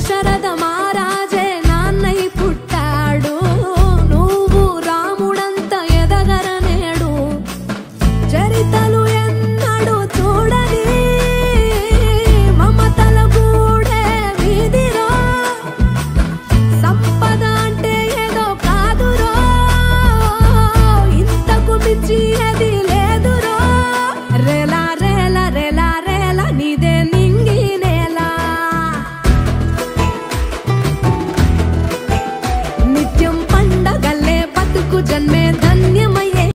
shut up.